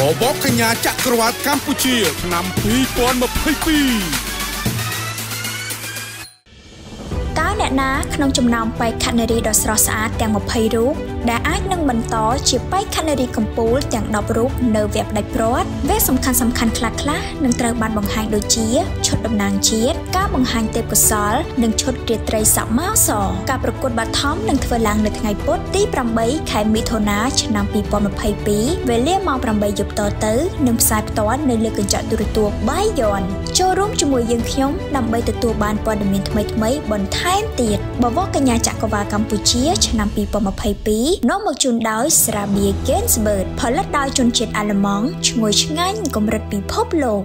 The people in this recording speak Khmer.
បបកញ្ញាចក្រវាលកម្ពុជាឆ្នាំ2022 អ្នកណាក្នុងចំណោមបេក្ខនារីដ៏ស្រស់ស្អាតទាំង20រូបដែលអាចនឹងបន្តជាបេក្ខនារីកំពូលទាំង10រូបនៅវគ្គផ្ដាច់ព្រាត់វគ្គសំខាន់សំខាន់ខ្លះខ្លះនឹងត្រូវបានបង្ហាញដូចជាឈុតតំណាងជាតិការបង្ហាញទេពកោសលនិងឈុតរាត្រីសមាសការប្រកួតបាថមនឹងធ្វើឡើងនៅថ្ងៃពុធទី8ខែមិថុនាឆ្នាំ2022វេលាម៉ោង8យប់តទៅនិងផ្សាយផ្ទាល់នៅលើកញ្ចក់ទូរទស្សន៍បាយ័នចូលរួមជាមួយយើងខ្ញុំដើម្បីទទួលបានព័ត៌មានថ្មីៗបន្ថែមទៀតបវរកញ្ញាចក្រវាលកម្ពុជា ឆ្នាំ2022នាំមកជូនដោយស្រាបៀ Gainsbird ផលិតដោយជនជាតិអាល្លឺម៉ង់ឈ្ងុយឆ្ងាញ់កម្រិតពិភពលោក